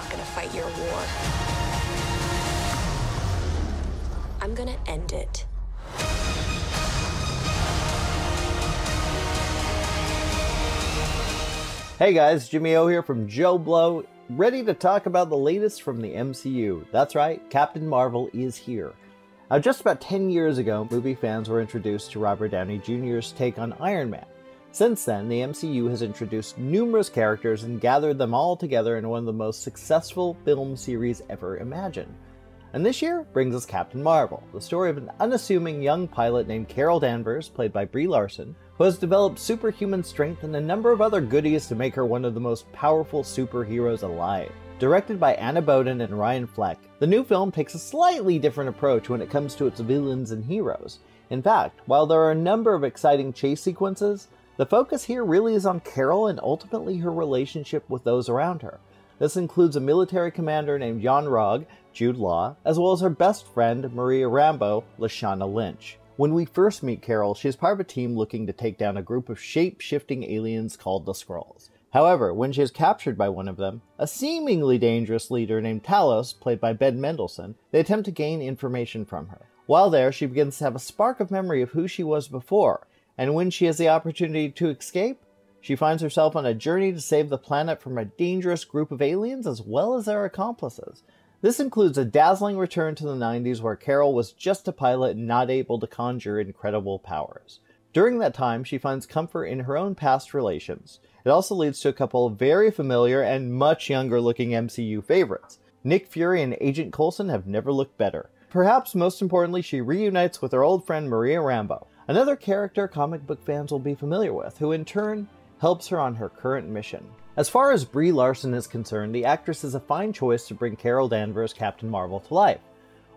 not gonna fight your war. I'm gonna end it. Hey guys, Jimmy O here from JoBlo, ready to talk about the latest from the MCU. That's right, Captain Marvel is here. Now, just about 10 years ago, movie fans were introduced to Robert Downey Jr.'s take on Iron Man. Since then, the MCU has introduced numerous characters and gathered them all together in one of the most successful film series ever imagined. And this year brings us Captain Marvel, the story of an unassuming young pilot named Carol Danvers, played by Brie Larson, who has developed superhuman strength and a number of other goodies to make her one of the most powerful superheroes alive. Directed by Anna Boden and Ryan Fleck, the new film takes a slightly different approach when it comes to its villains and heroes. In fact, while there are a number of exciting chase sequences, the focus here really is on Carol and ultimately her relationship with those around her. This includes a military commander named Yon-Rogg, Jude Law, as well as her best friend, Maria Rambeau, Lashana Lynch. When we first meet Carol, she is part of a team looking to take down a group of shape shifting aliens called the Skrulls. However, when she is captured by one of them, a seemingly dangerous leader named Talos, played by Ben Mendelsohn, they attempt to gain information from her. While there, she begins to have a spark of memory of who she was before, and when she has the opportunity to escape, she finds herself on a journey to save the planet from a dangerous group of aliens as well as their accomplices. This includes a dazzling return to the 90s where Carol was just a pilot and not able to conjure incredible powers. During that time, she finds comfort in her own past relations. It also leads to a couple of very familiar and much younger looking MCU favorites. Nick Fury and Agent Coulson have never looked better. Perhaps most importantly, she reunites with her old friend Maria Rambeau, another character comic book fans will be familiar with, who in turn helps her on her current mission. As far as Brie Larson is concerned, the actress is a fine choice to bring Carol Danvers' Captain Marvel to life.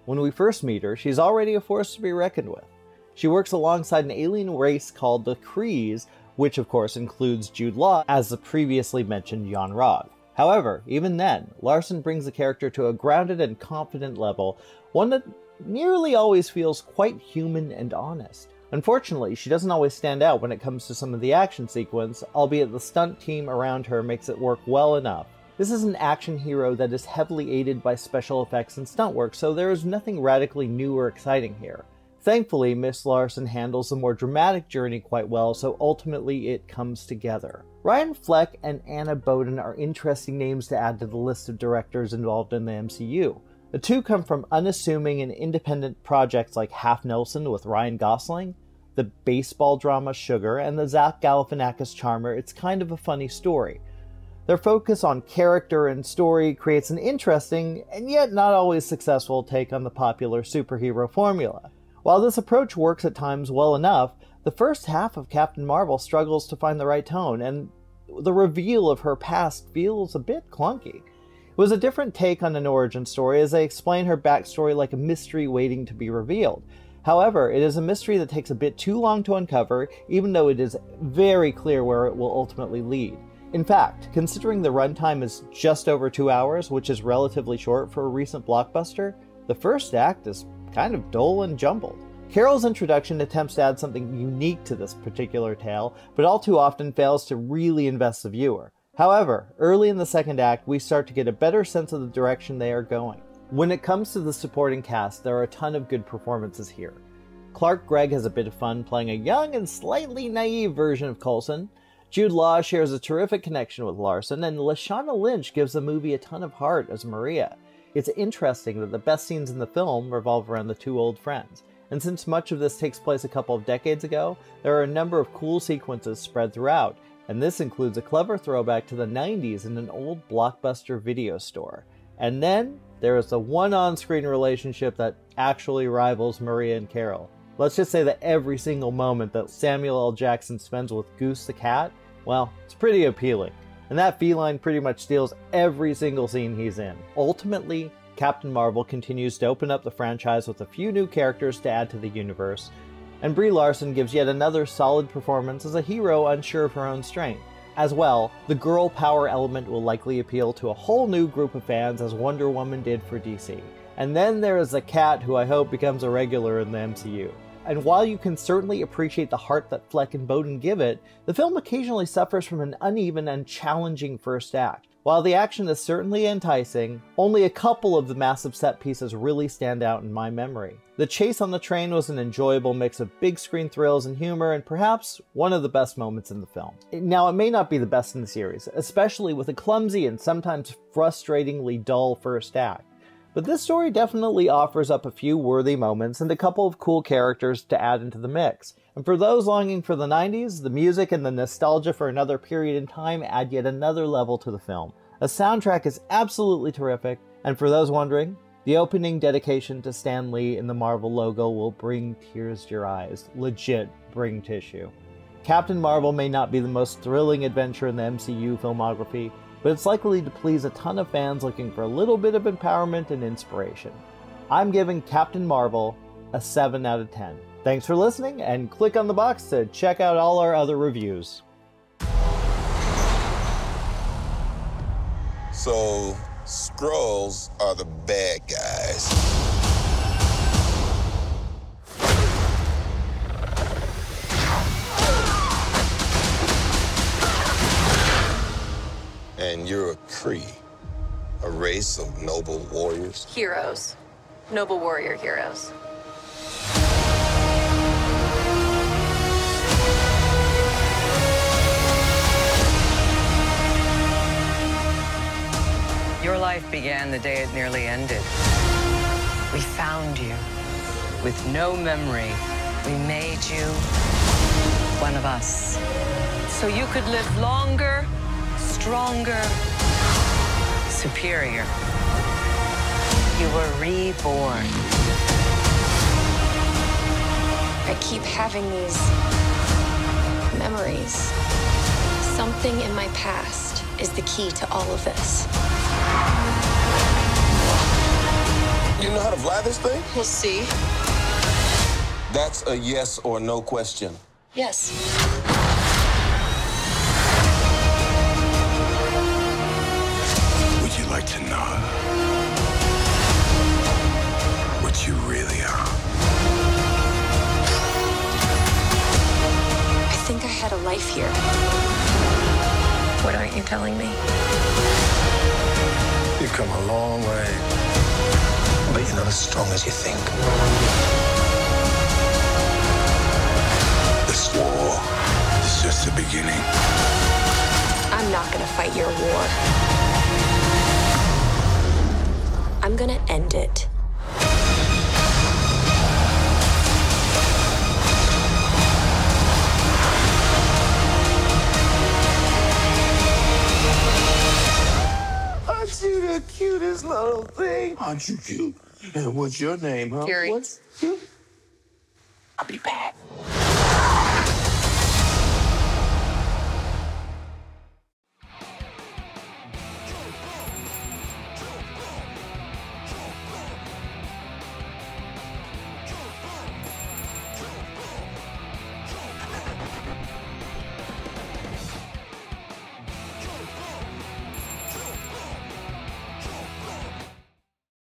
When we first meet her, she's already a force to be reckoned with. She works alongside an alien race called the Krees, which of course includes Jude Law as the previously mentioned Yon-Rogg. However, even then, Larson brings the character to a grounded and confident level, one that nearly always feels quite human and honest. Unfortunately, she doesn't always stand out when it comes to some of the action sequence, albeit the stunt team around her makes it work well enough. This is an action hero that is heavily aided by special effects and stunt work, so there is nothing radically new or exciting here. Thankfully, Miss Larson handles the more dramatic journey quite well, so ultimately it comes together. Ryan Fleck and Anna Boden are interesting names to add to the list of directors involved in the MCU. The two come from unassuming and independent projects like Half Nelson with Ryan Gosling, the baseball drama Sugar, and the Zach Galifianakis charmer It's Kind of a Funny Story. Their focus on character and story creates an interesting, and yet not always successful, take on the popular superhero formula. While this approach works at times well enough, the first half of Captain Marvel struggles to find the right tone, and the reveal of her past feels a bit clunky. It was a different take on an origin story as they explain her backstory like a mystery waiting to be revealed. However, it is a mystery that takes a bit too long to uncover, even though it is very clear where it will ultimately lead. In fact, considering the runtime is just over two hours, which is relatively short for a recent blockbuster, the first act is kind of dull and jumbled. Carol's introduction attempts to add something unique to this particular tale, but all too often fails to really invest the viewer. However, early in the second act, we start to get a better sense of the direction they are going. When it comes to the supporting cast, there are a ton of good performances here. Clark Gregg has a bit of fun playing a young and slightly naive version of Coulson. Jude Law shares a terrific connection with Larson, and Lashana Lynch gives the movie a ton of heart as Maria. It's interesting that the best scenes in the film revolve around the two old friends, and since much of this takes place a couple of decades ago, there are a number of cool sequences spread throughout, and this includes a clever throwback to the 90s in an old blockbuster video store. And then there is a one on screen relationship that actually rivals Maria and Carol. Let's just say that every single moment that Samuel L. Jackson spends with Goose the cat, well, it's pretty appealing. And that feline pretty much steals every single scene he's in. Ultimately, Captain Marvel continues to open up the franchise with a few new characters to add to the universe, and Brie Larson gives yet another solid performance as a hero unsure of her own strength. As well, the girl power element will likely appeal to a whole new group of fans as Wonder Woman did for DC. And then there is the cat who I hope becomes a regular in the MCU. And while you can certainly appreciate the heart that Fleck and Boden give it, the film occasionally suffers from an uneven and challenging first act. While the action is certainly enticing, only a couple of the massive set pieces really stand out in my memory. The chase on the train was an enjoyable mix of big screen thrills and humor, and perhaps one of the best moments in the film. Now, it may not be the best in the series, especially with a clumsy and sometimes frustratingly dull first act. But this story definitely offers up a few worthy moments and a couple of cool characters to add into the mix. And for those longing for the 90s, the music and the nostalgia for another period in time add yet another level to the film. The soundtrack is absolutely terrific, and for those wondering, the opening dedication to Stan Lee in the Marvel logo will bring tears to your eyes. Legit, bring tissue. Captain Marvel may not be the most thrilling adventure in the MCU filmography, but it's likely to please a ton of fans looking for a little bit of empowerment and inspiration. I'm giving Captain Marvel a 7 out of 10. Thanks for listening, and click on the box to check out all our other reviews. So, Skrulls are the bad guys. And you're a Kree, a race of noble warriors. Heroes. Noble warrior heroes. Your life began the day it nearly ended. We found you with no memory. We made you one of us. So you could live longer, stronger, superior. You were reborn. I keep having these memories. Something in my past is the key to all of this. You know how to fly this thing? We'll see. That's a yes or no question. Yes. Come a long way, but you're not as strong as you think. This war is just the beginning. I'm not gonna fight your war. I'm gonna end it. The cutest little thing? Aren't you cute? And what's your name, huh? Fury. What's you? I'll be back.